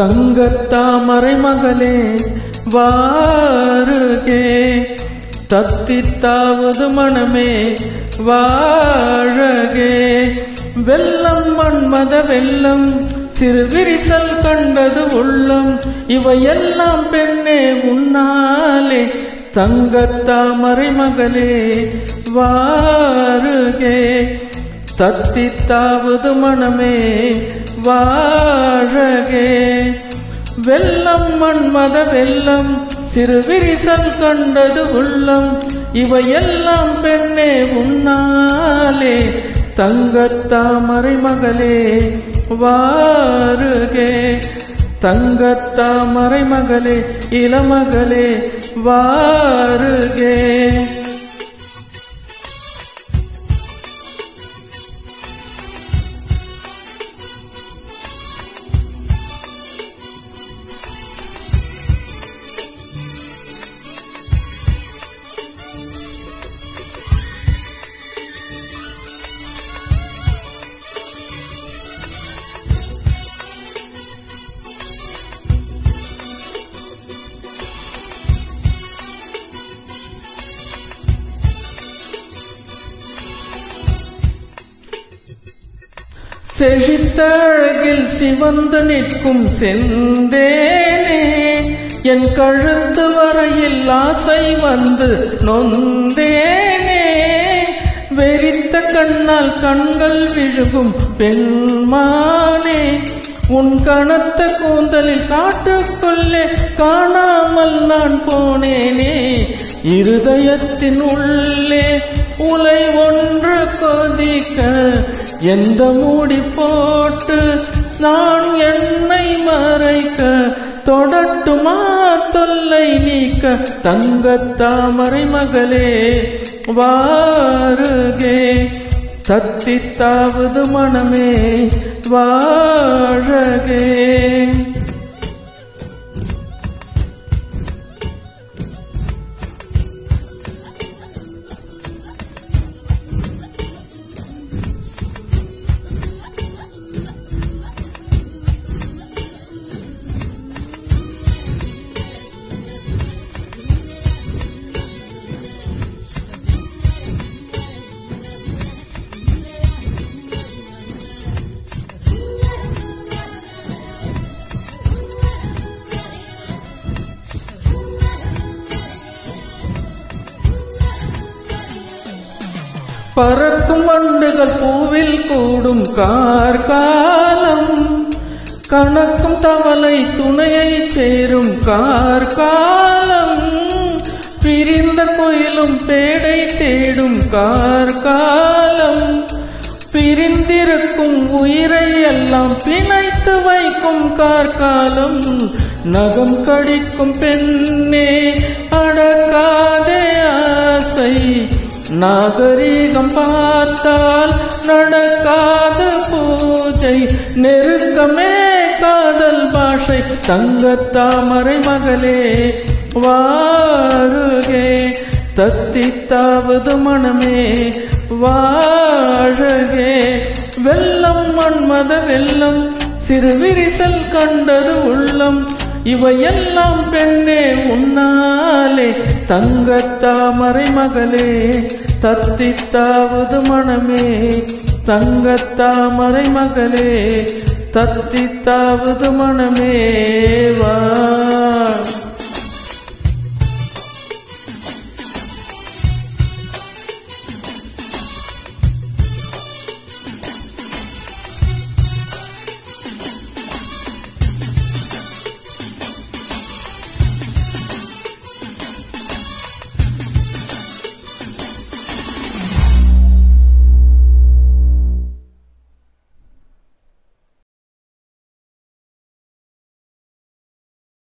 தங்கத்தாமரை மகளே வாருகே. தத்தித்தாவது மனமே வாழகே. வெள்ளம் மண்மத வெள்ளம் சிறு விரிசல் கண்டது உள்ளம். இவையெல்லாம் பெண்ணே உன்னாலே தங்கத்தாமரை மகளே வாருகே. தத்தித்தாவது மனமே வாழகே. வெள்ளம் மண்மத வெள்ளம் சிறு விரிசல் கண்டது உள்ளம். இவையெல்லாம் பெண்ணே உன்னாலே. தங்கத்தாமரை மகளே வாருகே. தங்கத்தாமரை மகளே இளமகளே வாருகே. செழித்தழகில் சிவந்து நிற்கும் செந்தேனே என் கழுத்து வரையில் ஆசை வந்து நொந்தேனே. வெறித்த கண்ணால் கண்கள் விழுகும் பெண்மானே உன் கணத்த கூந்தலில் காட்டுக்குள்ளே காணாமல் நான் போனேனே. இருதயத்தின் உள்ளே உலை ஒன்று கொதிக்க எந்த மூடி போட்டு நான் என்னை மறைக்க தொடட்டுமா தொல்லை நீக்க தங்கத்தாமரை மகளே வாருகே. தத்தித்தாவது மனமே வாழகே. பறக்கும் வண்டுகள் பூவில் கூடும் கார்காலம். கணக்கும் தவளை துணையை சேரும் கார்காலம். பிரிந்த கோயிலும் பேடை தேடும் கார்காலம். பிரிந்திருக்கும் உயிரை எல்லாம் பிணைத்து வைக்கும் கார்காலம். நகம் கடிக்கும் பெண்ணே அடக்காதே ஆசை. நாகரீகம் பார்த்தால் நடக்காத பூஜை நெருக்கமே காதல் பாஷை. தங்கத்தாமரை மகளே வாருகே. தத்தித்தாவது மனமே வாழகே. வெள்ளம் மன்மத வெள்ளம் சிறு விரிசல் கண்டது உள்ளம். இவையெல்லாம் பெண்ணே உன்னாலே தங்கத்தாமரை மகளே தத்தித்தாவது மனமே தங்கத்தாமரை மகளே தத்தித்தாவது மனமே வா